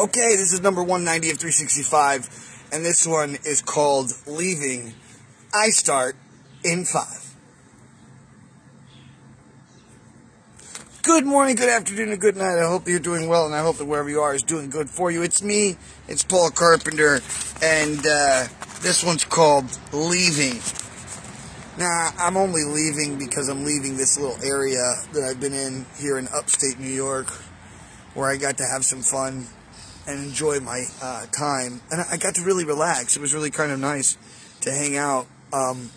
Okay, this is number 190 of 365, and this one is called Leaving. I start in five. Good morning, good afternoon, and good night. I hope you're doing well, and I hope that wherever you are is doing good for you. It's me, it's Paul Carpenter, and uh, this one's called Leaving. Now, I'm only leaving because I'm leaving this little area that I've been in here in upstate New York, where I got to have some fun and enjoy my uh, time. And I got to really relax. It was really kind of nice to hang out um,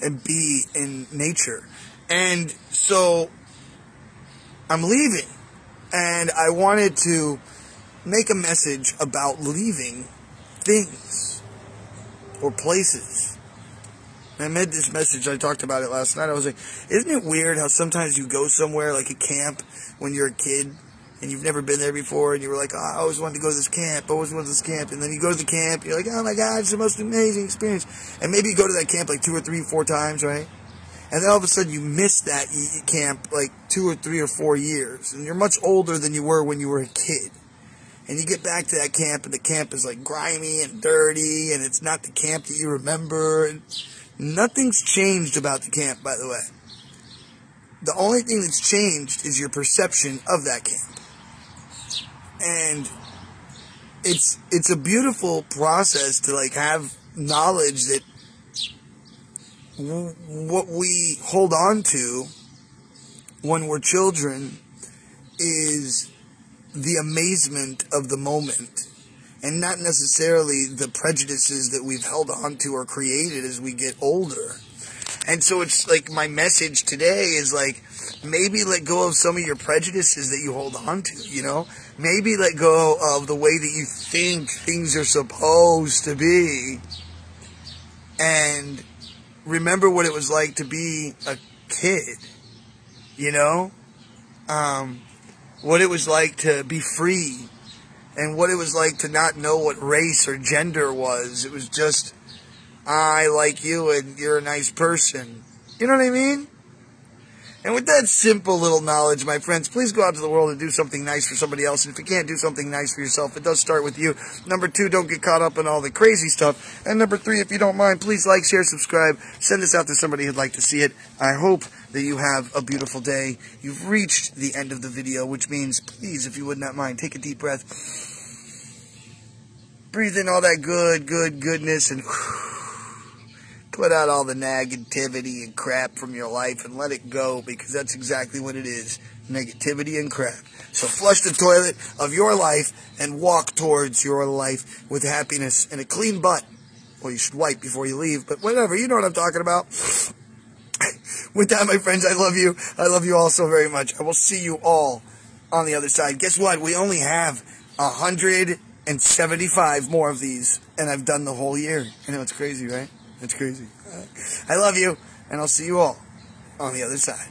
and be in nature. And so I'm leaving. And I wanted to make a message about leaving things or places. And I made this message, I talked about it last night. I was like, isn't it weird how sometimes you go somewhere like a camp when you're a kid and you've never been there before, and you were like, oh, I always wanted to go to this camp, I always wanted to this camp, and then you go to the camp, you're like, oh my god, it's the most amazing experience, and maybe you go to that camp like two or three, four times, right? And then all of a sudden you miss that camp like two or three or four years, and you're much older than you were when you were a kid. And you get back to that camp, and the camp is like grimy and dirty, and it's not the camp that you remember. And nothing's changed about the camp, by the way. The only thing that's changed is your perception of that camp and it's it's a beautiful process to like have knowledge that what we hold on to when we're children is the amazement of the moment and not necessarily the prejudices that we've held on to or created as we get older. And so it's like my message today is like maybe let go of some of your prejudices that you hold on to, you know? Maybe let go of the way that you think things are supposed to be. And remember what it was like to be a kid, you know? Um, what it was like to be free and what it was like to not know what race or gender was. It was just, I like you and you're a nice person. You know what I mean? And with that simple little knowledge, my friends, please go out to the world and do something nice for somebody else. And if you can't do something nice for yourself, it does start with you. Number two, don't get caught up in all the crazy stuff. And number three, if you don't mind, please like, share, subscribe. Send this out to somebody who'd like to see it. I hope that you have a beautiful day. You've reached the end of the video, which means, please, if you would not mind, take a deep breath. Breathe in all that good, good, goodness, and... Put out all the negativity and crap from your life and let it go because that's exactly what it is negativity and crap. So flush the toilet of your life and walk towards your life with happiness and a clean butt. Well, you should wipe before you leave, but whatever. You know what I'm talking about. with that, my friends, I love you. I love you all so very much. I will see you all on the other side. Guess what? We only have 175 more of these, and I've done the whole year. I know it's crazy, right? That's crazy. I love you, and I'll see you all on the other side.